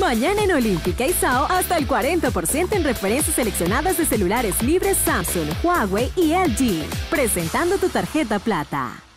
Mañana en Olímpica y SAO hasta el 40% en referencias seleccionadas de celulares libres Samsung, Huawei y LG. Presentando tu tarjeta plata.